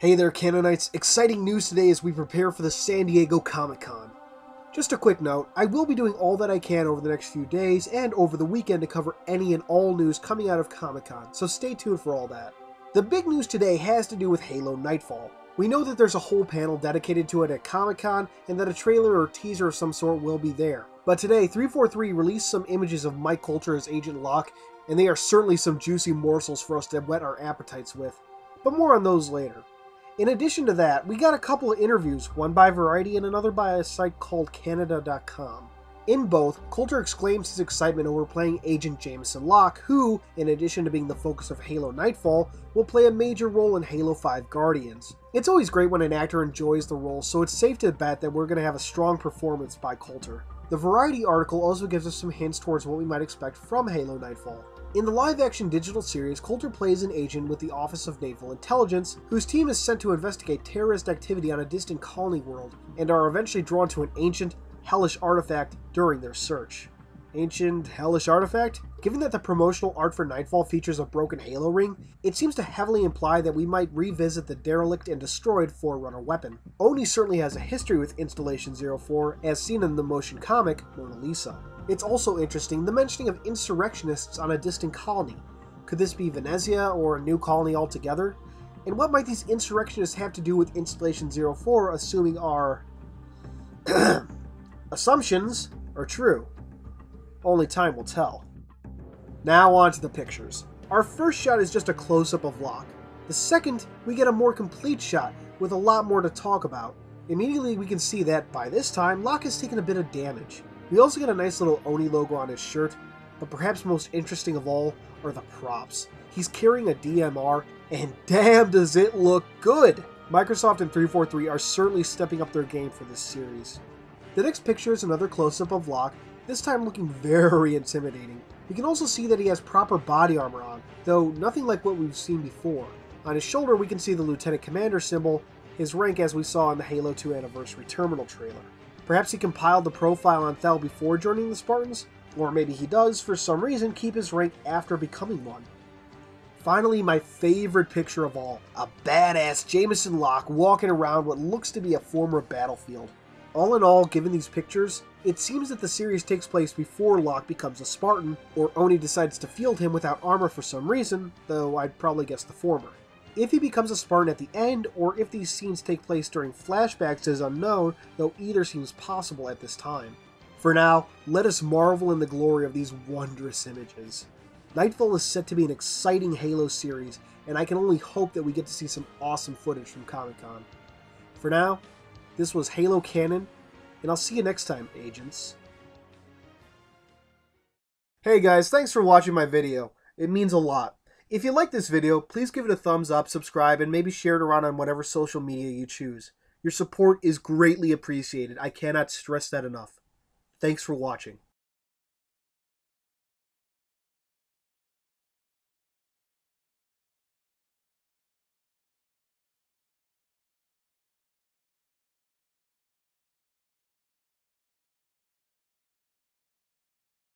Hey there, Canonites! Exciting news today as we prepare for the San Diego Comic Con. Just a quick note, I will be doing all that I can over the next few days and over the weekend to cover any and all news coming out of Comic Con, so stay tuned for all that. The big news today has to do with Halo Nightfall. We know that there's a whole panel dedicated to it at Comic Con and that a trailer or teaser of some sort will be there. But today, 343 released some images of Mike Colter as Agent Locke, and they are certainly some juicy morsels for us to whet our appetites with. But more on those later. In addition to that, we got a couple of interviews, one by Variety and another by a site called Canada.com. In both, Colter exclaims his excitement over playing Agent Jameson Locke, who, in addition to being the focus of Halo Nightfall, will play a major role in Halo 5 Guardians. It's always great when an actor enjoys the role, so it's safe to bet that we're going to have a strong performance by Colter. The Variety article also gives us some hints towards what we might expect from Halo Nightfall. In the live action digital series, Colter plays an agent with the Office of Naval Intelligence, whose team is sent to investigate terrorist activity on a distant colony world, and are eventually drawn to an ancient, hellish artifact during their search. Ancient, hellish artifact? Given that the promotional art for Nightfall features a broken Halo ring, it seems to heavily imply that we might revisit the derelict and destroyed Forerunner weapon. Oni certainly has a history with Installation 04, as seen in the motion comic Mona Lisa. It's also interesting the mentioning of insurrectionists on a distant colony. Could this be Venezia or a new colony altogether? And what might these insurrectionists have to do with Installation 04, assuming our assumptions are true? Only time will tell. Now on to the pictures. Our first shot is just a close-up of Locke. The second, we get a more complete shot with a lot more to talk about. Immediately we can see that, by this time, Locke has taken a bit of damage. We also get a nice little Oni logo on his shirt, but perhaps most interesting of all are the props. He's carrying a DMR, and damn does it look good! Microsoft and 343 are certainly stepping up their game for this series. The next picture is another close-up of Locke, this time looking very intimidating. We can also see that he has proper body armor on, though nothing like what we've seen before. On his shoulder we can see the Lieutenant Commander symbol, his rank as we saw in the Halo 2 Anniversary Terminal trailer. Perhaps he compiled the profile on Thel before joining the Spartans, or maybe he does, for some reason, keep his rank after becoming one. Finally, my favorite picture of all, a badass Jameson Locke walking around what looks to be a former battlefield. All in all, given these pictures, it seems that the series takes place before Locke becomes a Spartan, or Oni decides to field him without armor for some reason, though I'd probably guess the former. If he becomes a Spartan at the end, or if these scenes take place during flashbacks is unknown, though either seems possible at this time. For now, let us marvel in the glory of these wondrous images. Nightfall is set to be an exciting Halo series, and I can only hope that we get to see some awesome footage from Comic Con. For now, this was Halo Canon, and I'll see you next time, agents. Hey guys, thanks for watching my video. It means a lot. If you like this video, please give it a thumbs up, subscribe, and maybe share it around on whatever social media you choose. Your support is greatly appreciated. I cannot stress that enough. Thanks for watching.